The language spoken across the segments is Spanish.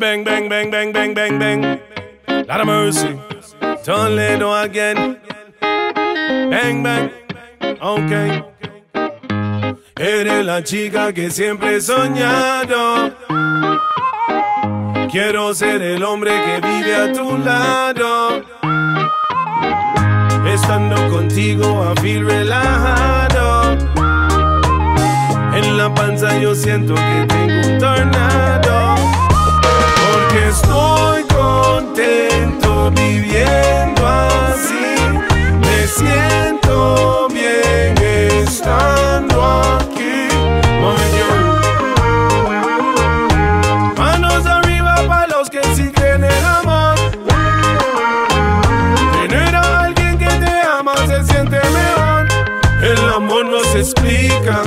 Bang, bang, bang, bang, bang, bang, bang. Lot mercy. Toledo again. Bang, bang. Ok. Eres la chica que siempre he soñado. Quiero ser el hombre que vive a tu lado. Estando contigo a feel relajado. En la panza yo siento que tengo un tornado. Estoy contento viviendo así. Me siento bien estando aquí. Manos arriba para los que sí creen el amor. Tener a alguien que te ama se siente mejor. El amor no se explica,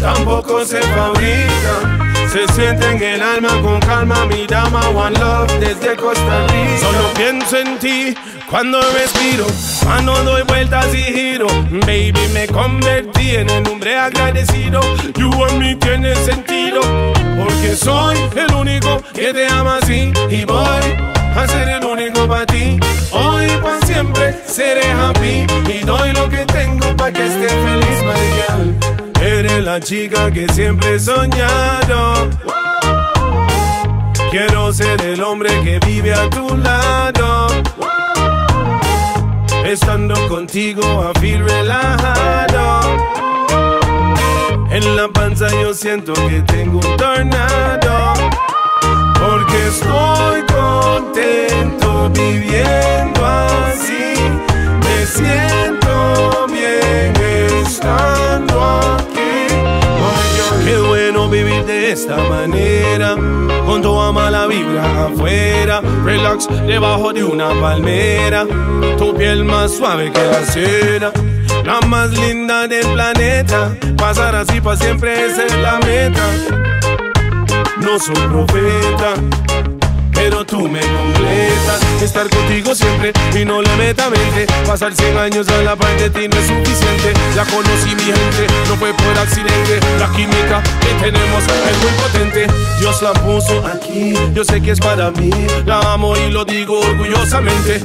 tampoco se fabrica. Se siente en el alma con calma, mi dama, one love desde Costa Rica. Solo pienso en ti cuando respiro, cuando doy vueltas y giro. Baby, me convertí en el hombre agradecido. You and me tiene sentido, porque soy el único que te ama así. Y voy a ser el único para ti. La chica que siempre he soñado. Quiero ser el hombre que vive a tu lado. Estando contigo a feel relajado. En la panza yo siento que tengo un tornado. Porque estoy contento viviendo esta manera. Con toda mala vibra afuera. Relax debajo de una palmera. Tu piel más suave que la cera. La más linda del planeta. Pasar así para siempre es la meta. No soy profeta, pero tú me completas. Estar contigo siempre y no le meta mente. Pasar 100 años a la par de ti no es suficiente. Ya conocí mi gente, no fue por accidente. La química que tenemos es muy potente. Dios la puso aquí, yo sé que es para mí. La amo y lo digo orgullosamente.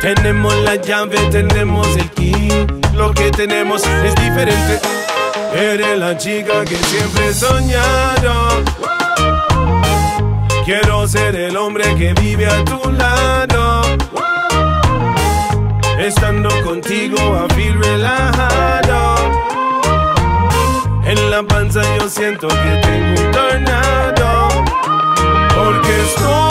Tenemos la llave, tenemos el key. Lo que tenemos es diferente. Eres la chica que siempre he hombre que vive a tu lado. Estando contigo a feel relajado. En la panza yo siento que tengo un tornado. Porque estoy